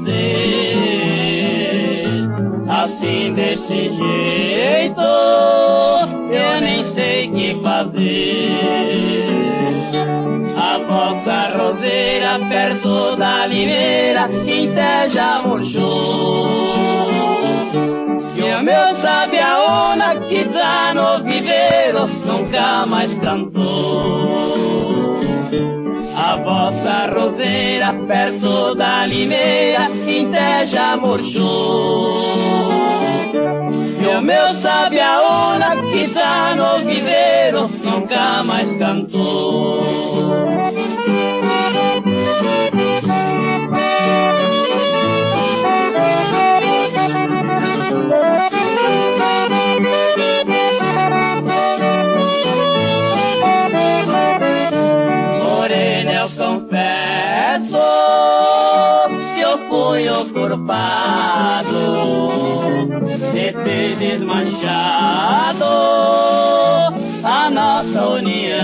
você. Assim desse jeito, eu nem sei que fazer. A nossa roseira perto da limeira, em já murchou. E o meu sabiaona que tá no viveiro, nunca mais cantou. A vossa roseira perto da limeira inteja já murchou. E o meu sabiaona que tá no viveiro nunca mais cantou. Fui o culpado de ter desmanchado a nossa união.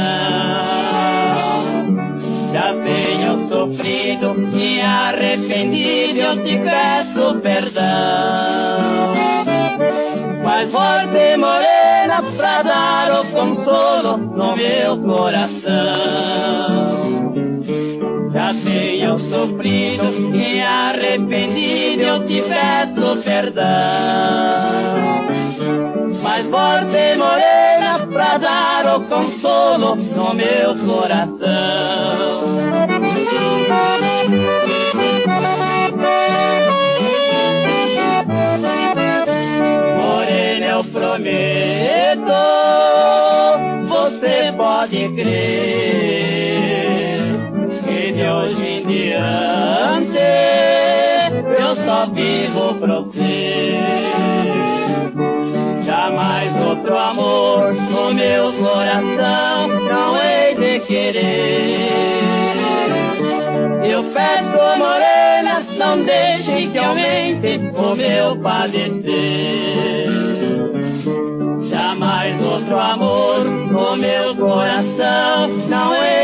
Já tenho sofrido e arrependido, eu te peço perdão. Mas forte morena pra dar o consolo no meu coração. Tenho sofrido e arrependido, eu te peço perdão. Mas forte morena pra dar o consolo no meu coração. Morena, eu prometo, você pode crer diante eu só vivo pra você. Jamais outro amor no meu coração não hei de querer. Eu peço, morena, não deixe que aumente o meu padecer. Jamais outro amor no meu coração não hei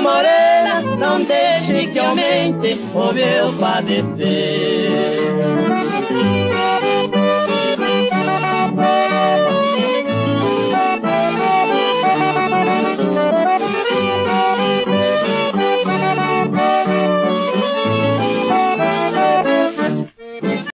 morena, não deixe que aumente o meu padecer.